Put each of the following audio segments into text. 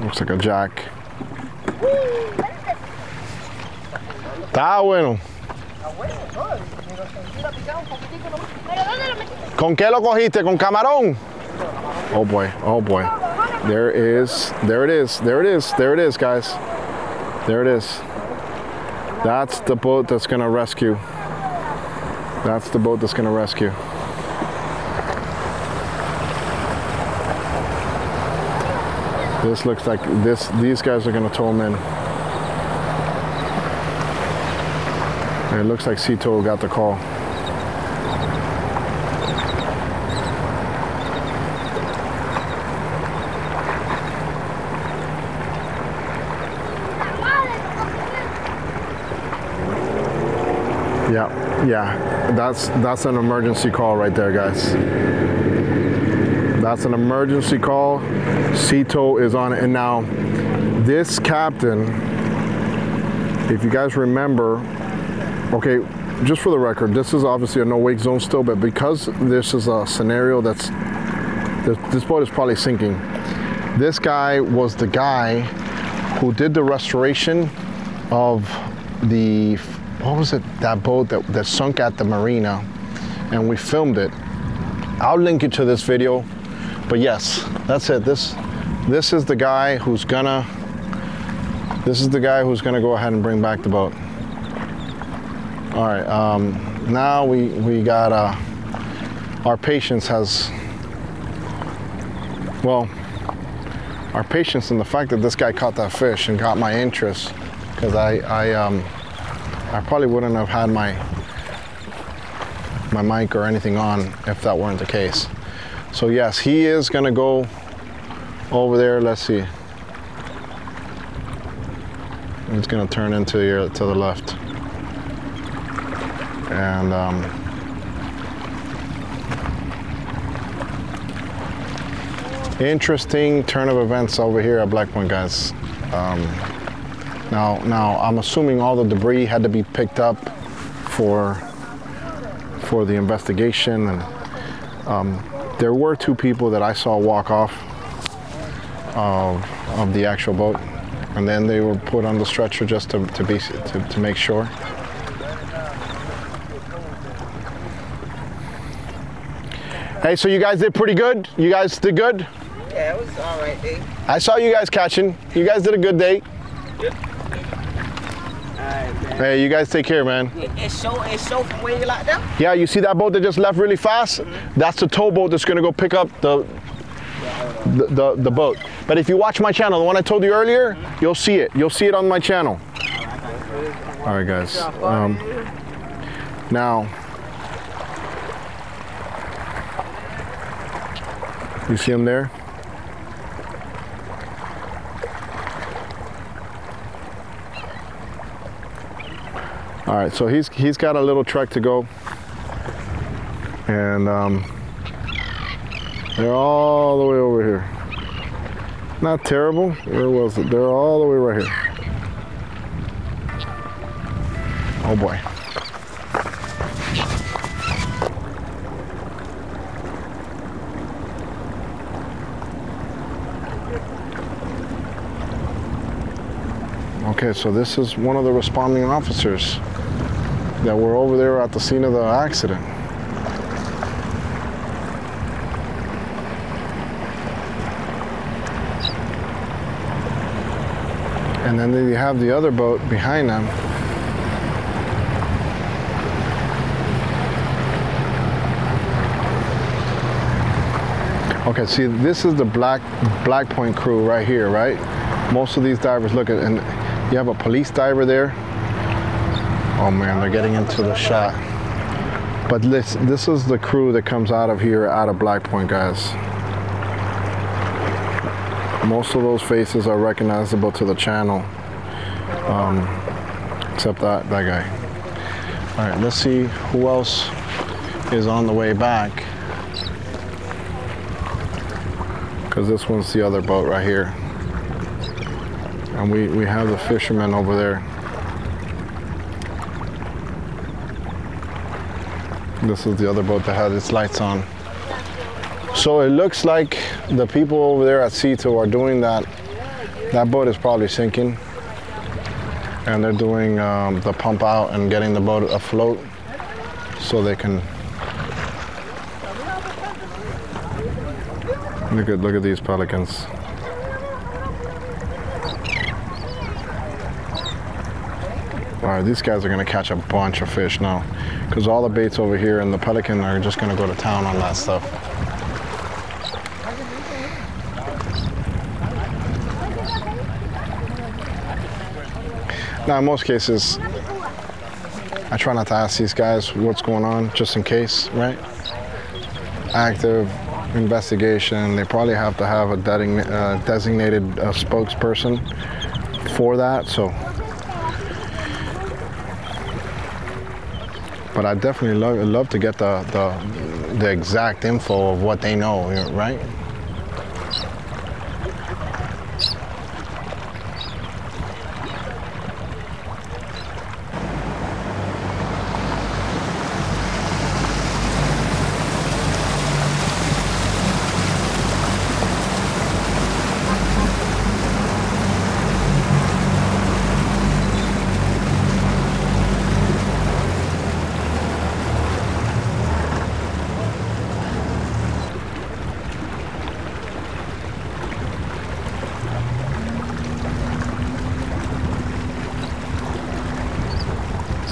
Looks like a jack. Está bueno. ¿Con qué lo cogiste? ¿Con camarón? Oh boy, oh boy. There is, there it is, there it is, there it is, guys. There it is. That's the boat that's gonna rescue. That's the boat that's gonna rescue. This looks like this. These guys are gonna tow him in. And it looks like Sea Tow got the call. Yeah, yeah. That's that's an emergency call right there, guys. That's an emergency call. Sea Tow is on it. And now, this captain, if you guys remember, okay, just for the record, this is obviously a no wake zone still, but because this is a scenario that's, this, this boat is probably sinking. This guy was the guy who did the restoration of the, what was it, that boat that, that sunk at the marina, and we filmed it. I'll link you to this video. But yes, that's it. This this is the guy who's gonna this is the guy who's gonna go ahead and bring back the boat. All right, um, now we we got uh, our patience has well our patience and the fact that this guy caught that fish and got my interest because I I um I probably wouldn't have had my my mic or anything on if that weren't the case. So yes, he is gonna go over there. Let's see. It's gonna turn into here to the left. And um, interesting turn of events over here at Black Point, guys. Um, now, now I'm assuming all the debris had to be picked up for for the investigation and. Um, there were two people that I saw walk off of, of the actual boat, and then they were put on the stretcher just to, to be to, to make sure. Hey, so you guys did pretty good. You guys did good. Yeah, it was all right. I saw you guys catching. You guys did a good day. Man. Hey, you guys take care, man. It's show, it's show from where you like them. Yeah, you see that boat that just left really fast? That's the towboat that's gonna go pick up the, the, the, the boat. But if you watch my channel, the one I told you earlier, you'll see it. You'll see it on my channel. All right, guys. Um, now, you see him there? All right, so he's he's got a little trek to go, and um, they're all the way over here. Not terrible. Where was it? They're all the way right here. Oh boy. Okay, so this is one of the responding officers that were over there at the scene of the accident. And then you have the other boat behind them. Okay, see, this is the Black Black Point crew right here, right? Most of these divers look at, and you have a police diver there. Oh man, they're getting into the shot. But this this is the crew that comes out of here, out of Black Point, guys. Most of those faces are recognizable to the channel, um, except that that guy. All right, let's see who else is on the way back. Because this one's the other boat right here. And we, we have the fishermen over there. This is the other boat that had its lights on. So it looks like the people over there at Sea Tow are doing that That boat is probably sinking. And they're doing um, the pump out and getting the boat afloat so they can look at look at these pelicans. These guys are gonna catch a bunch of fish now because all the baits over here and the pelican are just gonna go to town on that stuff. Now, in most cases, I try not to ask these guys what's going on, just in case, right? Active investigation. They probably have to have a uh, designated uh, spokesperson for that. So, but I definitely love love to get the the, the exact info of what they know, right?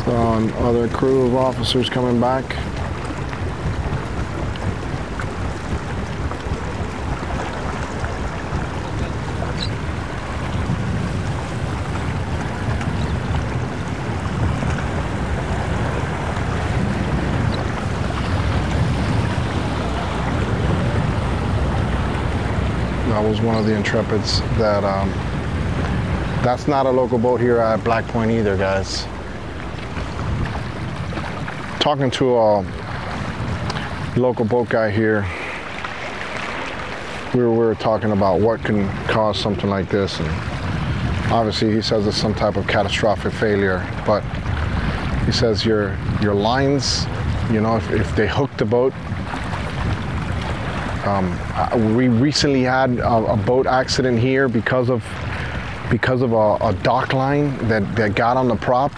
So, other crew of officers coming back. That was one of the Intrepids that, um, that's not a local boat here at Black Point either, guys talking to a local boat guy here. We were, we were talking about what can cause something like this, and obviously he says it's some type of catastrophic failure. But he says your your lines, you know, if, if they hook the boat. Um, we recently had a, a boat accident here because of because of a, a dock line that, that got on the prop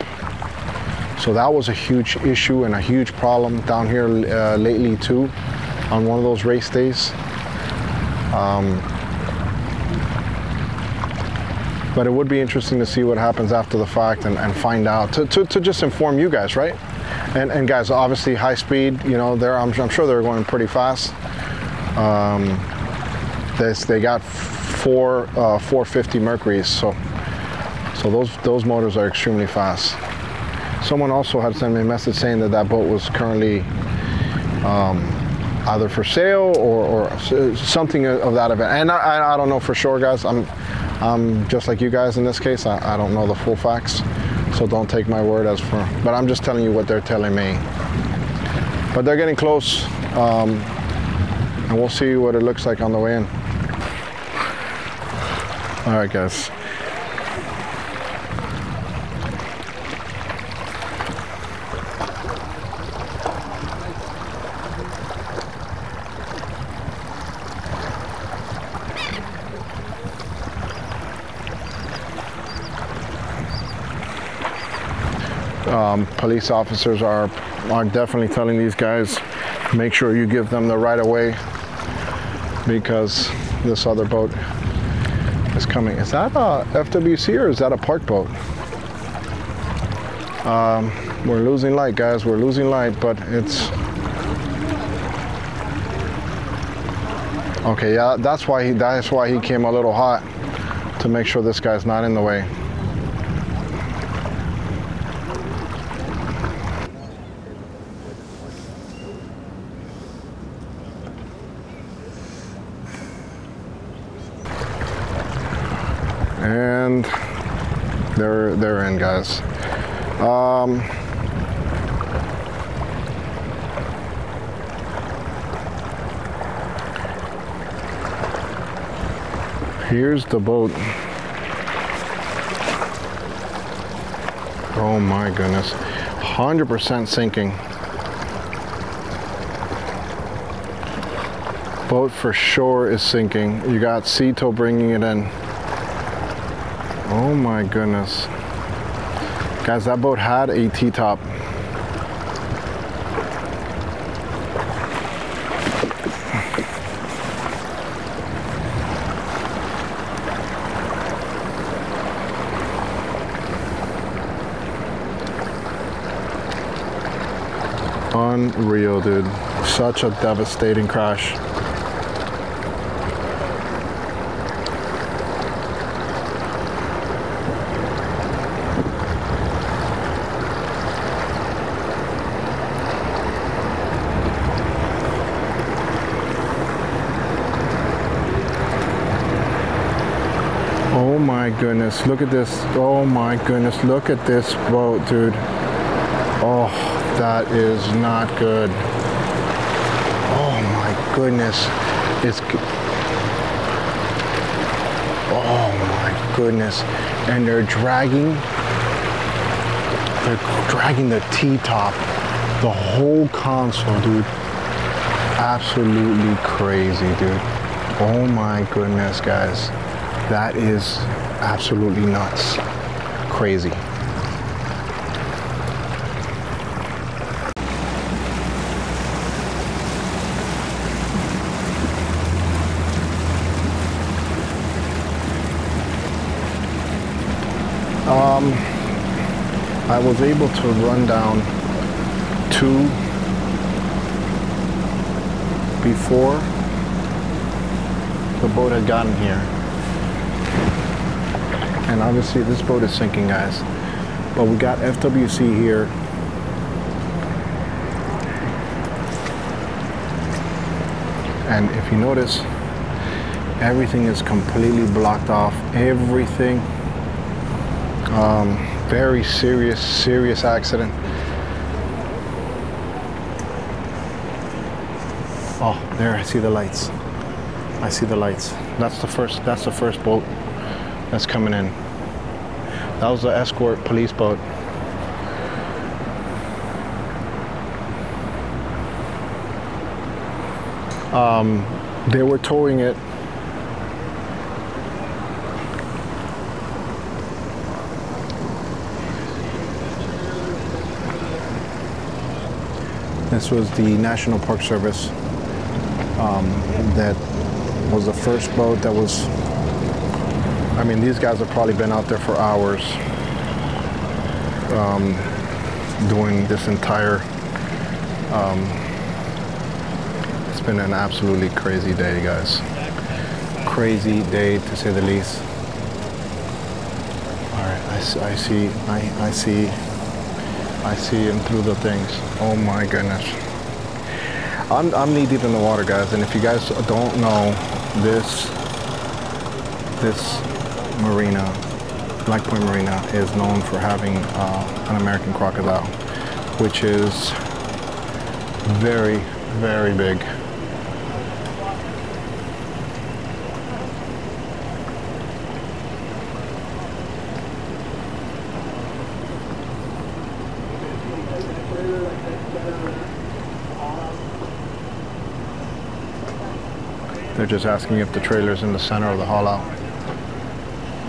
so that was a huge issue and a huge problem down here uh, lately too, on one of those race days. Um, but it would be interesting to see what happens after the fact and, and find out to, to, to just inform you guys, right? And, and guys, obviously high speed, you know, they're, I'm, I'm sure they're going pretty fast. Um, this, they got four uh, 450 Mercuries, so so those those motors are extremely fast. Someone also had sent me a message saying that that boat was currently um, either for sale or, or something of that event. And I, I- don't know for sure, guys. I'm, I'm just like you guys in this case. I, I don't know the full facts, so don't take my word as for. But I'm just telling you what they're telling me. But they're getting close, um, and we'll see what it looks like on the way in. All right, guys. Um, police officers are are definitely telling these guys make sure you give them the right of way because this other boat is coming. Is that a FWC or is that a park boat? Um, we're losing light, guys. We're losing light, but it's okay. Yeah, that's why he that's why he came a little hot to make sure this guy's not in the way. And they're they're in guys. Um, here's the boat. Oh my goodness. 100% sinking. Boat for sure is sinking. You got Sea Tow bringing it in Oh my goodness. Guys, that boat had a T-top. Unreal, dude. Such a devastating crash. Oh my goodness, look at this. Oh my goodness, look at this boat, dude. Oh, that is not good. Oh my goodness. It's Oh my goodness. And they're dragging they're dragging the T-top, the whole console, dude. Absolutely crazy, dude. Oh my goodness, guys. That is absolutely nuts. Crazy. Um, I was able to run down two before the boat had gotten here. And obviously this boat is sinking, guys. But we got FWC here. And if you notice, everything is completely blocked off. Everything. Um, very serious, serious accident. Oh, there I see the lights. I see the lights. That's the first. That's the first boat that's coming in. That was the escort police boat. Um, they were towing it. This was the National Park Service um, that was the first boat that was I mean, these guys have probably been out there for hours um, doing this entire. Um, it's been an absolutely crazy day, guys. Crazy day to say the least. All right, I, I see, I, I see, I see him through the things. Oh my goodness. I'm, I'm knee deep in the water, guys, and if you guys don't know, this this marina, Black Point Marina, is known for having uh, an American crocodile, which is very, very big. They're just asking if the trailer's in the center of the haul out.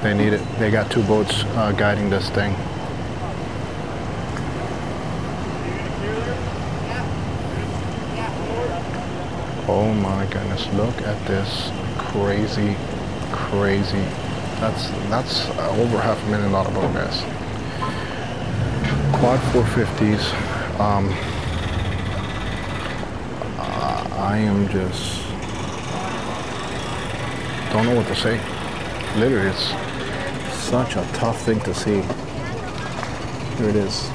They need it. They got two boats uh, guiding this thing. Oh my goodness, look at this crazy, crazy. That's that's over half a million dollar boat, guys. Quad 450s. Um, I am just don't know what to say. Literally, it's such a tough thing to see. Here it is.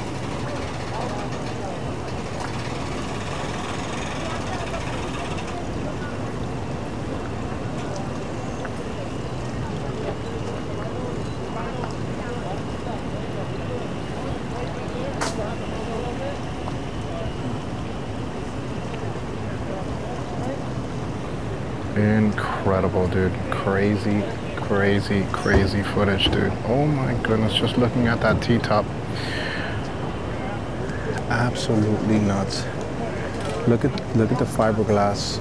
Incredible, dude. Crazy, crazy, crazy footage, dude. Oh my goodness, just looking at that T-top. Absolutely nuts. Look at, look at the fiberglass.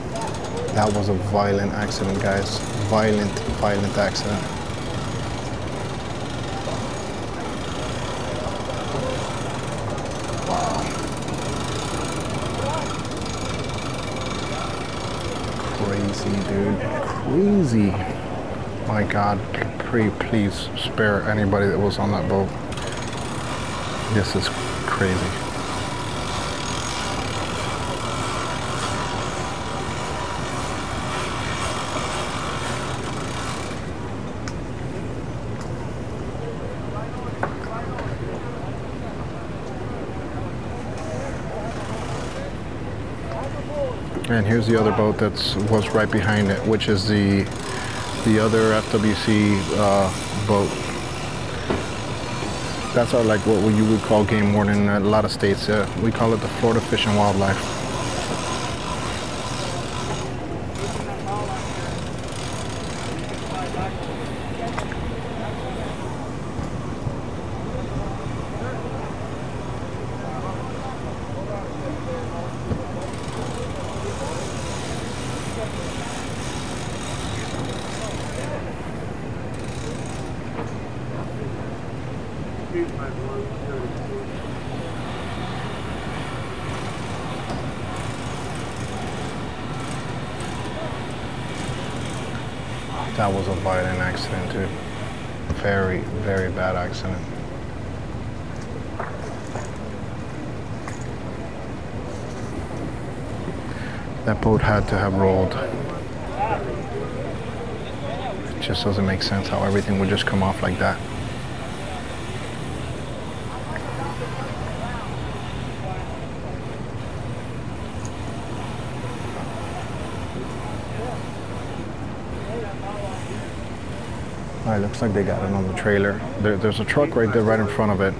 That was a violent accident, guys. Violent, violent accident. Wow. Crazy, dude. Crazy. My God, pray, please spare anybody that was on that boat. This is crazy. And here's the other boat that's was right behind it, which is the the other FWC uh, boat. That's our like what you would call game warden in a lot of states. Uh, we call it the Florida Fish and Wildlife. That was a violent accident, dude. Very, very bad accident. That boat had to have rolled. It just doesn't make sense how everything would just come off like that. All right, looks like they got it on the trailer. There, there's a truck right there, right in front of it.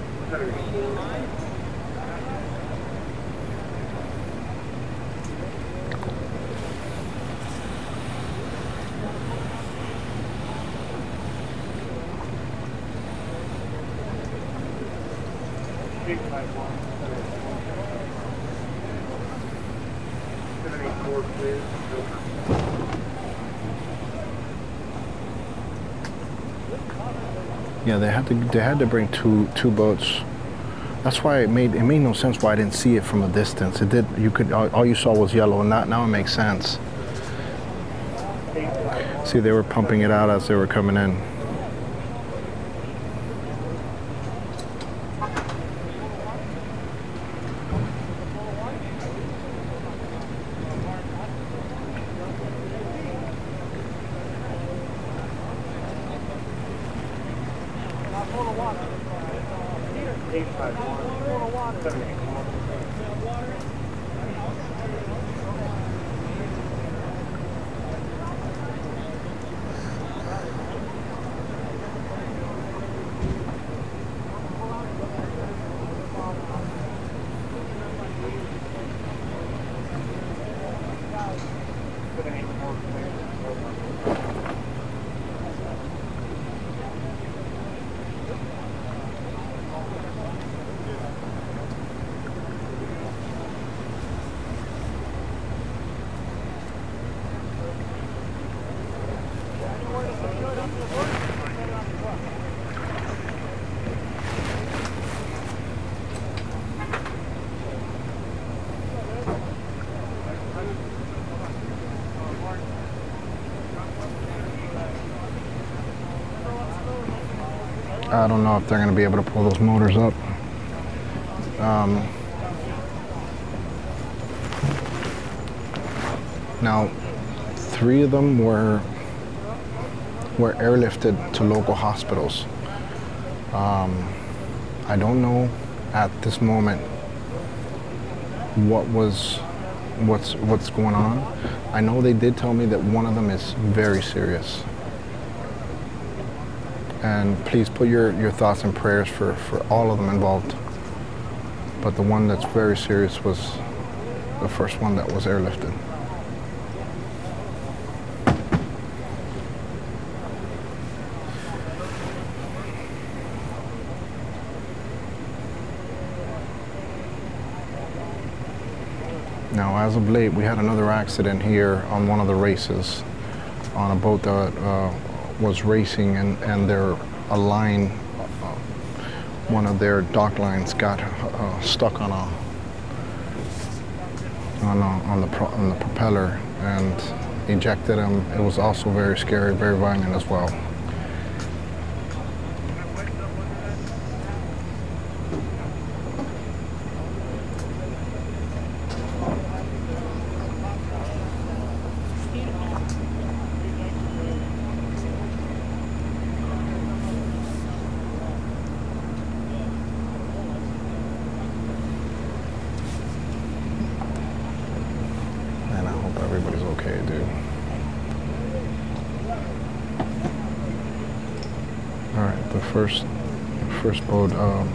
Yeah, they had to they had to bring two two boats. That's why it made it made no sense why I didn't see it from a distance. It did. You could all, all you saw was yellow, and that now it makes sense. See, they were pumping it out as they were coming in. I don't know if they're going to be able to pull those motors up. Um, now, three of them were were airlifted to local hospitals. Um, I don't know at this moment what was what's what's going on. I know they did tell me that one of them is very serious and please put your, your thoughts and prayers for, for all of them involved. But the one that's very serious was the first one that was airlifted. Now, as of late, we had another accident here on one of the races on a boat that uh, was racing and, and their a line, uh, one of their dock lines got uh, stuck on a on, a, on the pro, on the propeller and ejected him. It was also very scary, very violent as well. And I hope everybody's okay, dude. All right, the first first boat um,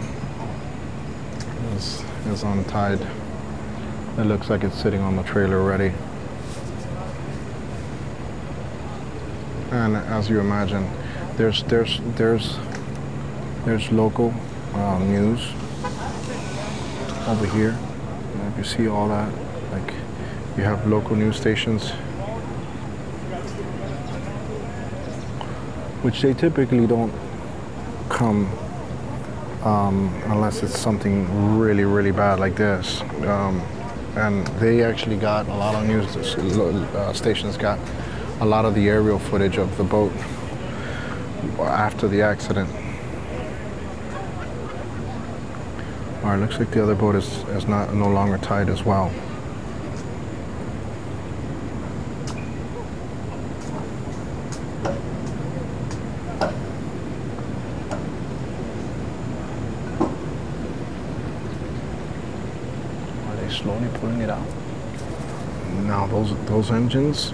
is is untied. It looks like it's sitting on the trailer already. And as you imagine, there's there's there's there's local uh, news over here. You see all that, like you have local news stations, which they typically don't come um, unless it's something really, really bad like this. Um, and they actually got a lot of news uh, stations got a lot of the aerial footage of the boat after the accident. All right, looks like the other boat is, is not no longer tied as well. Are they slowly pulling it out? Now those engines,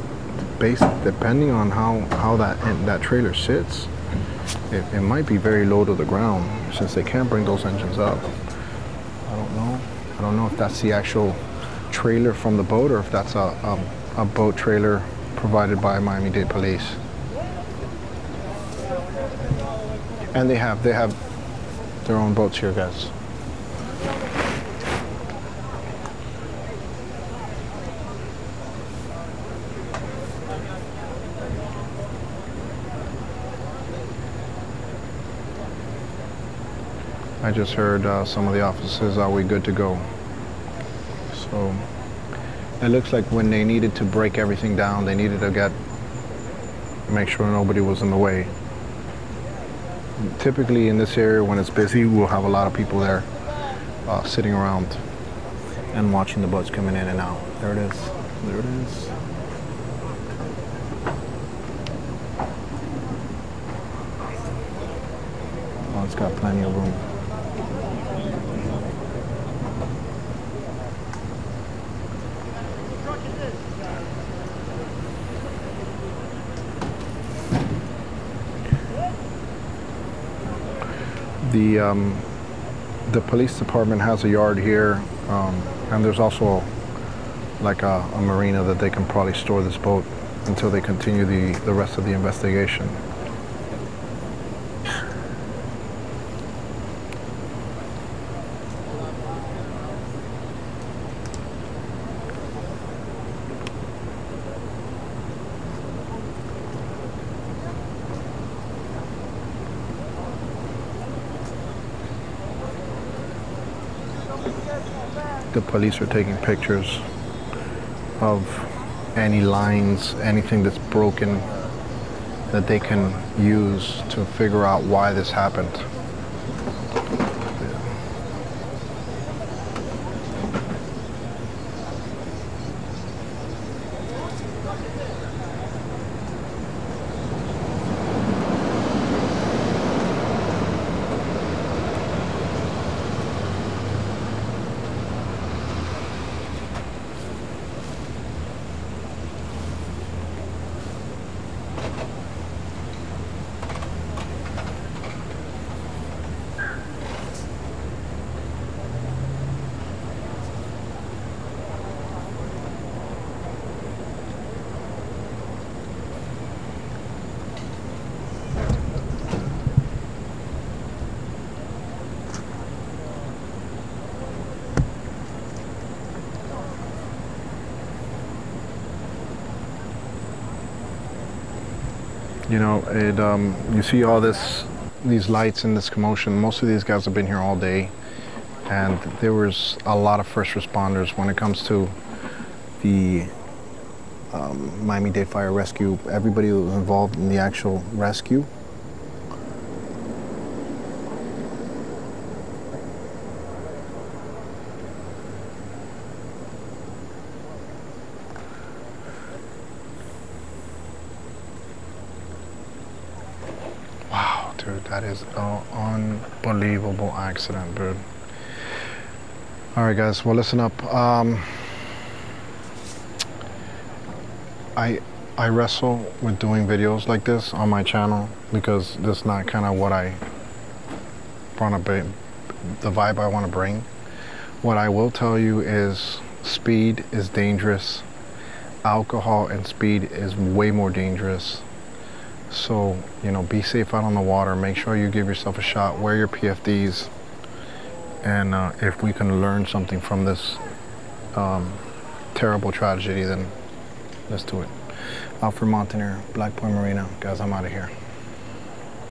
based depending on how how that that trailer sits, it, it might be very low to the ground since they can't bring those engines up. I don't know. I don't know if that's the actual trailer from the boat or if that's a a, a boat trailer provided by Miami-Dade Police. And they have they have their own boats here, guys. I just heard uh, some of the officers, are we good to go? So it looks like when they needed to break everything down, they needed to get, make sure nobody was in the way. Typically in this area, when it's busy, we'll have a lot of people there uh, sitting around and watching the boats coming in and out. There it is. There it is. Oh, it's got plenty of room. The um, the police department has a yard here, um, and there's also like a, a marina that they can probably store this boat until they continue the, the rest of the investigation. The police are taking pictures of any lines, anything that's broken that they can use to figure out why this happened. You know, it. Um, you see all this, these lights and this commotion. Most of these guys have been here all day, and there was a lot of first responders when it comes to the um, Miami-Dade Fire Rescue, everybody that was involved in the actual rescue. Wow, dude, that is an unbelievable accident, dude. All right, guys. Well, listen up. Um, I I wrestle with doing videos like this on my channel because this is not kind of what I want to be, the vibe I want to bring. What I will tell you is speed is dangerous. Alcohol and speed is way more dangerous. So, you know, be safe out on the water. Make sure you give yourself a shot. Wear your PFDs. And uh, if we can learn something from this um, terrible tragedy, then let's do it. Alfred Montaner, Black Point Marina. Guys, I'm out of here.